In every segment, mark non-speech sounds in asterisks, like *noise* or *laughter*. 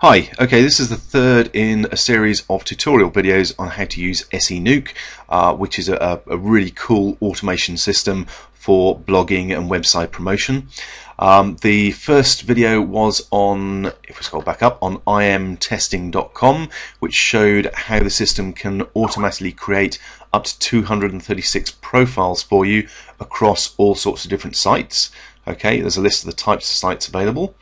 Hi, okay, this is the third in a series of tutorial videos on how to use SENuke, uh, which is a, a, really cool automation system for blogging and website promotion. Um, the first video was on, if we scroll back up, on imtesting.com, which showed how the system can automatically create up to 236 profiles for you across all sorts of different sites. Okay, there's a list of the types of sites available.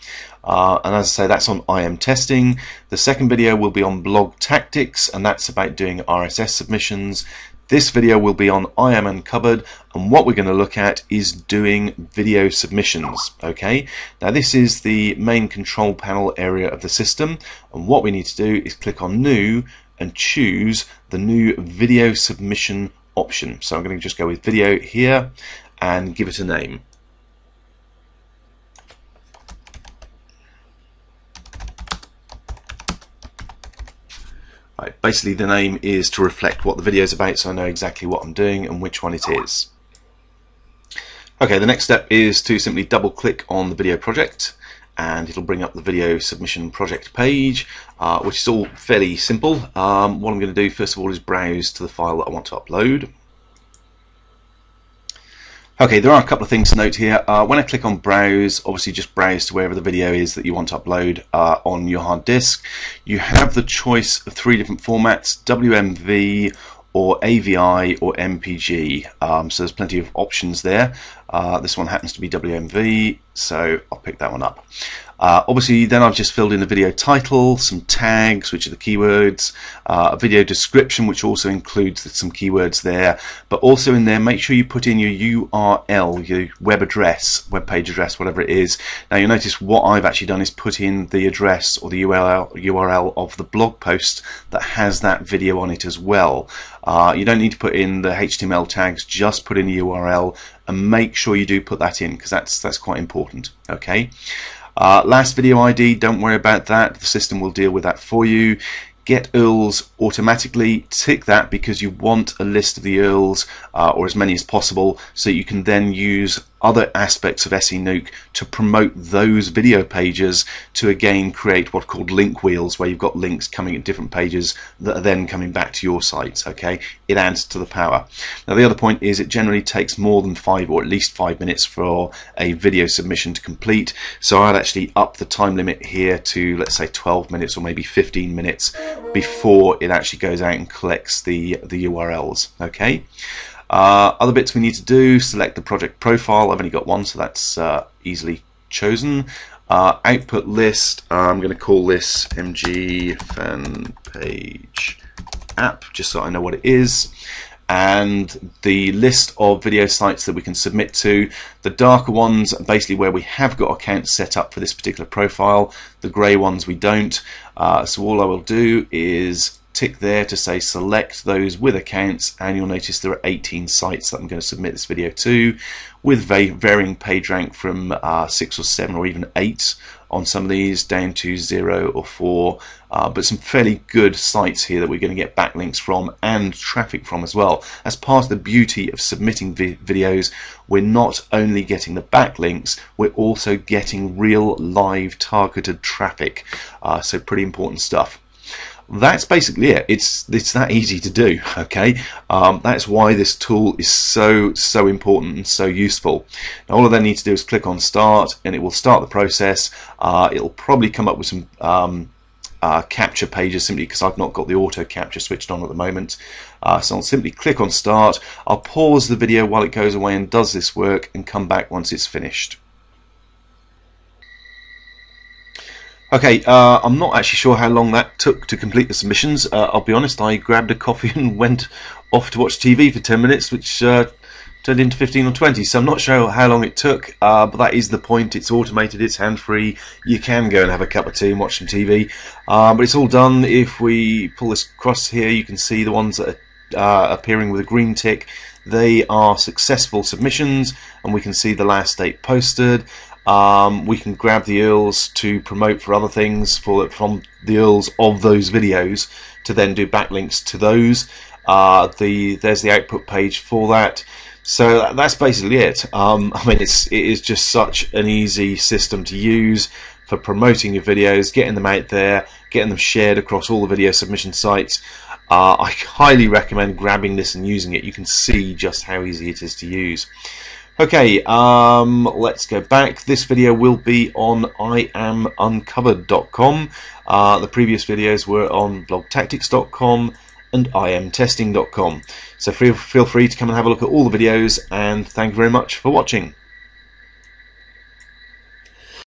Uh, and as I say, that's on IM testing. The second video will be on blog tactics, and that's about doing RSS submissions. This video will be on IM Uncovered, and what we're going to look at is doing video submissions. Okay, now this is the main control panel area of the system, and what we need to do is click on New and choose the new video submission option. So I'm going to just go with video here and give it a name. Right, basically the name is to reflect what the video is about so I know exactly what I'm doing and which one it is. Okay, the next step is to simply double click on the video project and it'll bring up the video submission project page uh, which is all fairly simple. Um, what I'm going to do first of all is browse to the file that I want to upload. Okay, there are a couple of things to note here. Uh, when I click on browse, obviously just browse to wherever the video is that you want to upload uh, on your hard disk. You have the choice of three different formats, WMV or AVI or MPG. Um, so there's plenty of options there. Uh, this one happens to be WMV, so I'll pick that one up. Uh, obviously, then I've just filled in the video title, some tags, which are the keywords, uh, a video description, which also includes some keywords there. But also in there, make sure you put in your URL, your web address, web page address, whatever it is. Now you'll notice what I've actually done is put in the address or the URL, URL of the blog post that has that video on it as well. Uh, you don't need to put in the HTML tags, just put in the URL and make sure you do put that in because that's that's quite important. Okay. Uh, last video ID, don't worry about that. The system will deal with that for you. Get URLs automatically, tick that because you want a list of the URLs uh, or as many as possible so you can then use other aspects of SENuke to promote those video pages to again create what are called link wheels where you've got links coming at different pages that are then coming back to your sites okay? It adds to the power. Now the other point is it generally takes more than five or at least five minutes for a video submission to complete. So I'd actually up the time limit here to let's say 12 minutes or maybe 15 minutes before it actually goes out and collects the the URLs okay uh, other bits we need to do, select the project profile. I've only got one, so that's uh, easily chosen. Uh, output list, I'm going to call this MG fan page app, just so I know what it is. And the list of video sites that we can submit to. The darker ones basically where we have got accounts set up for this particular profile. The grey ones we don't. Uh, so all I will do is tick there to say select those with accounts and you'll notice there are 18 sites that I'm going to submit this video to with varying page rank from uh, 6 or 7 or even 8 on some of these down to 0 or 4 uh, but some fairly good sites here that we're going to get backlinks from and traffic from as well. As part of the beauty of submitting vi videos we're not only getting the backlinks we're also getting real live targeted traffic. Uh, so pretty important stuff that's basically it. It's it's that easy to do. *laughs* Okay, um, that's why this tool is so so important and so useful. Now, all I then need to do is click on Start, and it will start the process. Uh, it'll probably come up with some um, uh, captcha pages simply because I've not got the auto captcha switched on at the moment. Uh, so I'll simply click on Start. I'll pause the video while it goes away and does this work, and come back once it's finished. Okay, uh, I'm not actually sure how long that took to complete the submissions. Uh, I'll be honest, I grabbed a coffee *laughs* and went off to watch TV for 10 minutes, which uh, turned into 15 or 20. So I'm not sure how long it took, uh, but that is the point. It's automated, it's hand free. You can go and have a cup of tea and watch some TV. Uh, but it's all done. If we pull this across here, you can see the ones that are uh, appearing with a green tick. They are successful submissions, and we can see the last date posted. Um, we can grab the URLs to promote for other things for from the URLs of those videos to then do backlinks to those. Uh, the there's the output page for that. So that's basically it. Um, *laughs* I mean, it's it is just such an easy system to use. for promoting your videos, getting them out there, getting them shared across all the video submission sites. Uh, I *laughs* highly recommend grabbing this and using it. You can see just how easy it is to use. Okay, um, let's go back. This video will be on imuncovered.com. Uh, the previous videos were on blogtactics.com and imtesting.com. So feel, feel free to come and have a look at all the videos and thank you very much for watching.